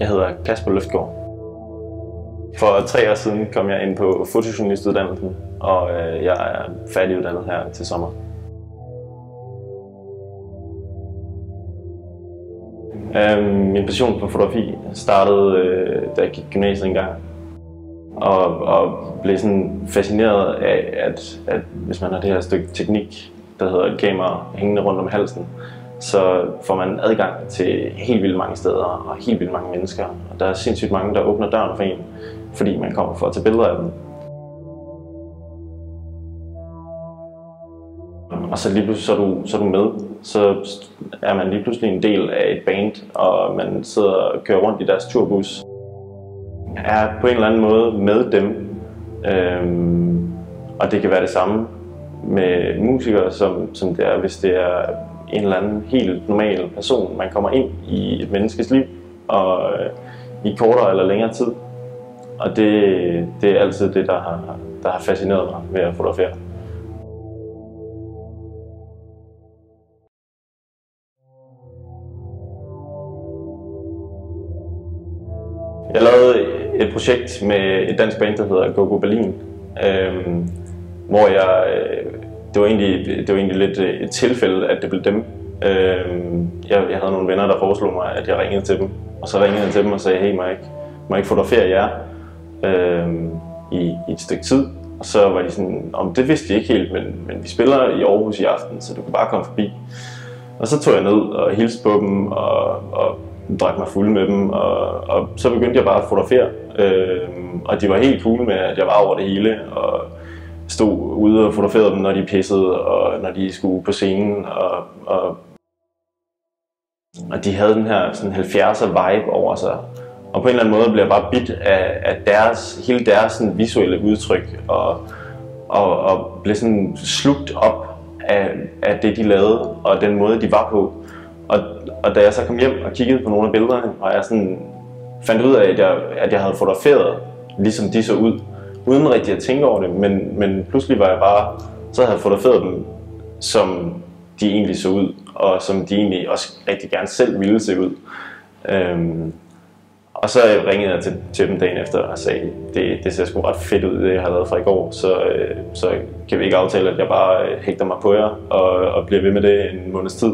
Jeg hedder Kasper Løftgaard. For tre år siden kom jeg ind på fotojournalistuddannelsen, og øh, jeg er færdiguddannet her til sommer. Øhm, min passion for fotografi startede, øh, da jeg gik gymnasiet engang. Og, og blev sådan fascineret af, at, at hvis man har det her stykke teknik, der hedder et kamera hængende rundt om halsen, så får man adgang til helt vildt mange steder og helt vildt mange mennesker. Og der er sindssygt mange, der åbner døren for en, fordi man kommer for at tage billeder af dem. Og så lige pludselig så er du, så er du med. Så er man lige pludselig en del af et band, og man sidder og kører rundt i deres turbus. Er på en eller anden måde med dem. Øhm, og det kan være det samme med musikere, som, som det er, hvis det er en eller anden helt normal person, man kommer ind i et menneskes liv, og øh, i kortere eller længere tid. Og det, det er altid det, der har, der har fascineret mig ved at fotografere. Jeg lavede et projekt med et dansk band, der hedder Go Go Berlin, øhm, hvor jeg, øh, det var, egentlig, det var egentlig lidt øh, et tilfælde, at det blev dem. Øh, jeg, jeg havde nogle venner, der foreslog mig, at jeg ringede til dem, og så ringede jeg til dem og sagde, hey, må jeg ikke, må jeg ikke fotografere jer øh, i, i et stykke tid? Og så var de sådan, om det vidste de ikke helt, men, men vi spiller i Aarhus i aften, så du kan bare komme forbi. Og så tog jeg ned og hilste på dem og, og drak mig fuld med dem, og, og så begyndte jeg bare at fotografere. Øh, og de var helt cool med, at jeg var over det hele, og stod ude og fotograferede dem, når de pissede, og når de skulle på scenen. Og, og, og de havde den her sådan 70'er vibe over sig. Og på en eller anden måde blev jeg bare bit af, af deres, hele deres sådan visuelle udtryk, og, og, og blev sådan slugt op af, af det, de lavede, og den måde, de var på. Og, og da jeg så kom hjem og kiggede på nogle af billederne, og jeg sådan fandt ud af, at jeg, at jeg havde fotograferet, ligesom de så ud, uden rigtig at tænke over det, men, men pludselig var jeg bare, så havde jeg fotograferet dem, som de egentlig så ud, og som de egentlig også rigtig gerne selv ville se ud. Øhm, og så ringede jeg til, til dem dagen efter og sagde, det, det ser sgu ret fedt ud, det jeg har lavet fra i går, så, øh, så kan vi ikke aftale, at jeg bare øh, hægter mig på jer og, og bliver ved med det en måneds tid.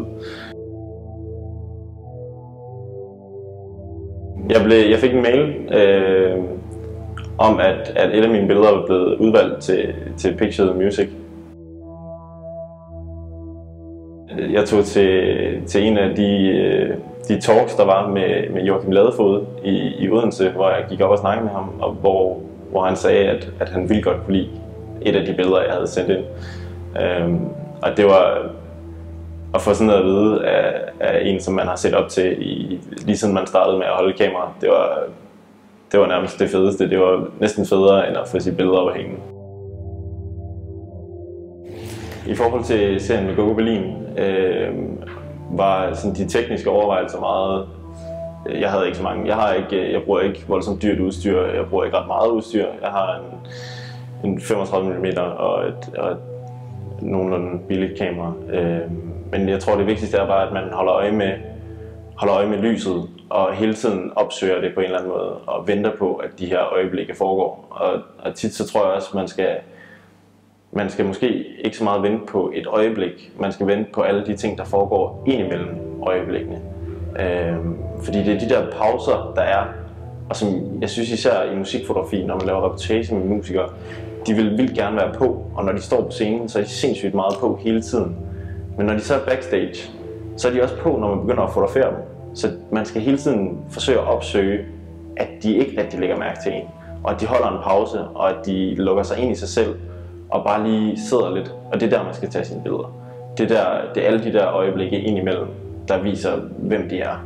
Jeg, blev, jeg fik en mail øh, om, at, at et af mine billeder var blevet udvalgt til, til Picture the Music. Jeg tog til, til en af de, øh, de talks, der var med, med Joachim Ladefod i, i Odense, hvor jeg gik op og snakkede med ham, og hvor, hvor han sagde, at, at han ville godt kunne lide et af de billeder, jeg havde sendt ind. Øhm, og det var at få sådan noget at vide af, af en, som man har set op til, i, lige siden man startede med at holde kamera. Det var, det var nærmest det fedeste. Det var næsten federe, end at få sit billeder op hængen. I forhold til serien med Gogo Berlin, øh, var sådan de tekniske overvejelser meget... Øh, jeg havde ikke så mange. Jeg, har ikke, øh, jeg bruger ikke voldsomt dyrt udstyr. Jeg bruger ikke ret meget udstyr. Jeg har en, en 35 mm og et, og et nogenlunde billigt kamera. Øh, men jeg tror, det vigtigste er bare, at man holder øje med, holder øje med lyset, og hele tiden opsøger det på en eller anden måde, og venter på, at de her øjeblikke foregår. Og, og tit så tror jeg også, at man skal, man skal måske ikke så meget vente på et øjeblik, man skal vente på alle de ting, der foregår indimellem øjeblikkene. Øhm, fordi det er de der pauser, der er, og som jeg synes især i musikfotografi, når man laver reportage med musikere, de vil vildt gerne være på, og når de står på scenen, så er de sindssygt meget på hele tiden. Men når de så er backstage, så er de også på, når man begynder at fotografere dem. Så man skal hele tiden forsøge at opsøge, at de ikke rigtig lægger mærke til en. Og at de holder en pause, og at de lukker sig ind i sig selv, og bare lige sidder lidt. Og det er der, man skal tage sine billeder. Det er, der, det er alle de der øjeblikke indimellem, der viser, hvem de er.